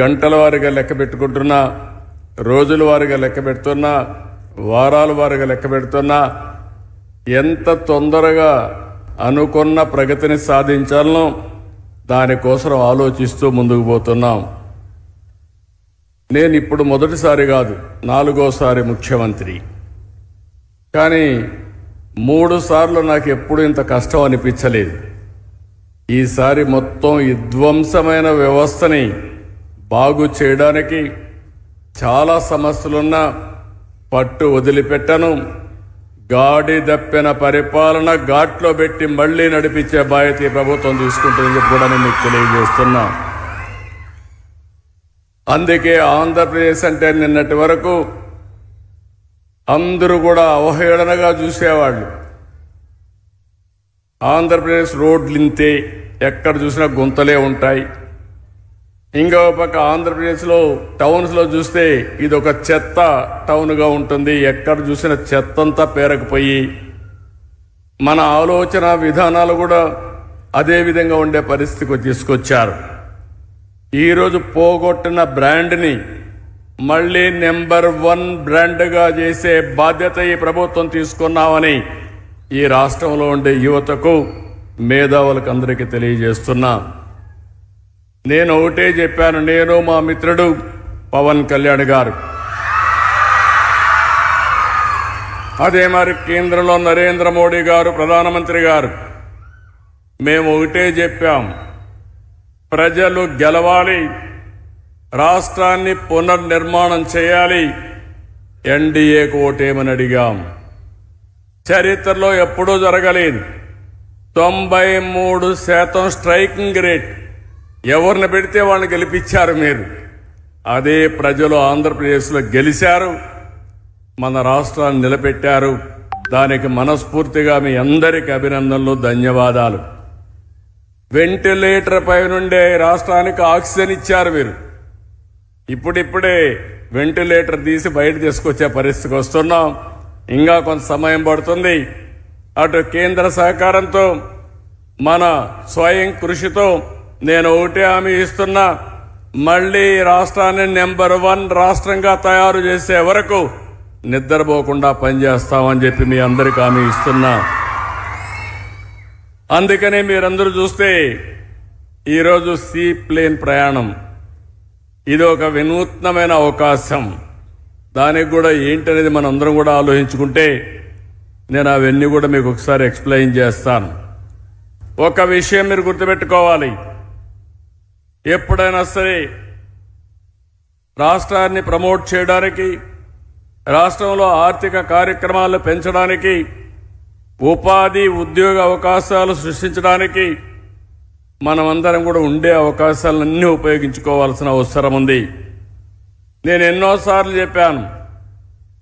గంటల వారిగా లెక్క పెట్టుకుంటున్నా రోజుల వారిగా లెక్క పెడుతున్నా వారాల వారిగా లెక్క పెడుతున్నా ఎంత తొందరగా అనుకున్న ప్రగతిని సాధించాలనో దానికోసం ఆలోచిస్తూ ముందుకు పోతున్నాం. నేను ఇప్పుడు మొదటిసారి కాదు నాలుగోసారి ముఖ్యమంత్రి. కానీ మూడు సార్లు నాకు ఎప్పుడు ఇంత కష్టం అనిపించలేదు. ఈసారి మొత్తం విధ్వంసమైన వ్యవస్థని బాగు చేయడానికి చాలా సమస్యలున్న పట్టు వదిలిపెట్టను. గాడి దప్పిన పరిపాలన ఘాట్లో పెట్టి మళ్ళీ నడిపించే బాధ్యత ప్రభుత్వం తీసుకుంటుందని చెప్పి కూడా నేను మీకు తెలియజేస్తున్నా. అందుకే ఆంధ్రప్రదేశ్ అంటే నిన్నటి వరకు అందరూ కూడా అవహేళనగా చూసేవాళ్ళు. ఆంధ్రప్రదేశ్ రోడ్లు ఇంతే ఎక్కడ చూసినా గుంతలే ఉంటాయి. ఇంకో పక్క ఆంధ్రప్రదేశ్లో టౌన్స్లో చూస్తే ఇది ఒక చెత్త టౌన్గా ఉంటుంది. ఎక్కడ చూసినా చెత్తంతా పేరకపోయి మన ఆలోచన విధానాలు కూడా అదే విధంగా ఉండే పరిస్థితికి తీసుకొచ్చారు. ఈరోజు పోగొట్టిన బ్రాండ్ని మళ్ళీ నెంబర్ వన్ బ్రాండ్గా చేసే బాధ్యత ఈ ప్రభుత్వం తీసుకున్నామని ఈ రాష్ట్రంలో ఉండే యువతకు మేధావులకు అందరికీ తెలియజేస్తున్నా. నేను ఒకటే చెప్పాను నేను మా మిత్రుడు పవన్ కళ్యాణ్ గారు. అదే మరి కేంద్రంలో నరేంద్ర మోడీ గారు ప్రధానమంత్రి గారు. మేము ఒకటే చెప్పాం ప్రజలు గెలవాలి రాష్ట్రాన్ని పునర్నిర్మాణం చేయాలి. ఎన్డీఏకు ఓటేమని అడిగాం. చరిత్రలో ఎప్పుడూ జరగలేదు. తొంభై మూడు శాతం స్ట్రైకింగ్ రేట్. ఎవరిని పెడితే వాళ్ళని గెలిపించారు మీరు? అదే ప్రజలు ఆంధ్రప్రదేశ్లో గెలిచారు మన రాష్ట్రాన్ని నిలబెట్టారు. దానికి మనస్ఫూర్తిగా మీ అందరికి అభినందనలు ధన్యవాదాలు. వెంటిలేటర్ పై నుండే రాష్ట్రానికి ఆక్సిజన్ ఇచ్చారు మీరు. ఇప్పుడిప్పుడే వెంటిలేటర్ తీసి బయట తీసుకొచ్చే పరిస్థితికి వస్తున్నాం. ఇంకా కొంత సమయం పడుతుంది. అటు కేంద్ర సహకారంతో మన స్వయం కృషితో నేను ఒకటే హామీ ఇస్తున్నా. మళ్ళీ రాష్ట్రాన్ని నెంబర్ వన్ రాష్ట్రంగా తయారు చేసే వరకు నిద్రపోకుండా పనిచేస్తామని చెప్పి మీ అందరికి హామీ ఇస్తున్నా. అందుకనే మీరందరూ చూస్తే ఈరోజు సీ ప్లేన్ ప్రయాణం. ఇది ఒక వినూత్నమైన అవకాశం. దానికి కూడా ఏంటనేది మనం అందరం కూడా ఆలోచించుకుంటే నేను అవన్నీ కూడా మీకు ఒకసారి ఎక్స్ప్లెయిన్ చేస్తాను. ఒక విషయం మీరు గుర్తుపెట్టుకోవాలి. ఎప్పుడైనా సరే రాష్ట్రాన్ని ప్రమోట్ చేయడానికి రాష్ట్రంలో ఆర్థిక కార్యక్రమాలు పెంచడానికి ఉపాధి ఉద్యోగ అవకాశాలు సృష్టించడానికి మనమందరం కూడా ఉండే అవకాశాలన్నీ ఉపయోగించుకోవాల్సిన అవసరం ఉంది. నేను ఎన్నోసార్లు చెప్పాను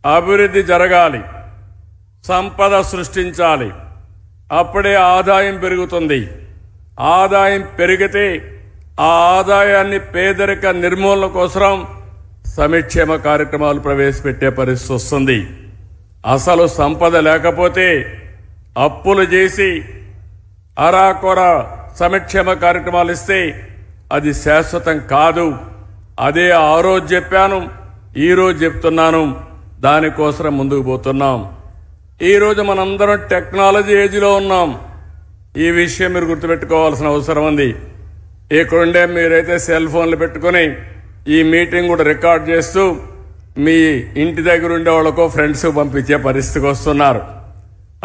అభివృద్ధి జరగాలి సంపద సృష్టించాలి అప్పుడే ఆదాయం పెరుగుతుంది. ఆదాయం పెరిగితే ఆ ఆదాయాన్ని పేదరిక నిర్మూలన కోసం సమక్షేమ కార్యక్రమాలు ప్రవేశపెట్టే పరిస్థితి వస్తుంది. అసలు సంపద లేకపోతే అప్పులు చేసి అరాకొర సంక్షేమ కార్యక్రమాలు ఇస్తే అది శాశ్వతం కాదు. అదే ఆ రోజు చెప్పాను ఈ రోజు చెప్తున్నాను దానికోసం ముందుకు పోతున్నాం. ఈరోజు మనందరం టెక్నాలజీ ఏజ్లో ఉన్నాం. ఈ విషయం మీరు గుర్తుపెట్టుకోవాల్సిన అవసరం ఉంది. ఇక్కడుండే మీరైతే సెల్ ఫోన్లు పెట్టుకొని ఈ మీటింగ్ కూడా రికార్డ్ చేస్తూ మీ ఇంటి దగ్గర ఉండే వాళ్ళకో ఫ్రెండ్స్ పంపించే పరిస్థితికి వస్తున్నారు.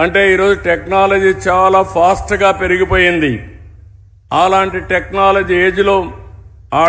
అంటే ఈరోజు టెక్నాలజీ చాలా ఫాస్ట్గా పెరిగిపోయింది. అలాంటి టెక్నాలజీ ఏజ్లో ఆ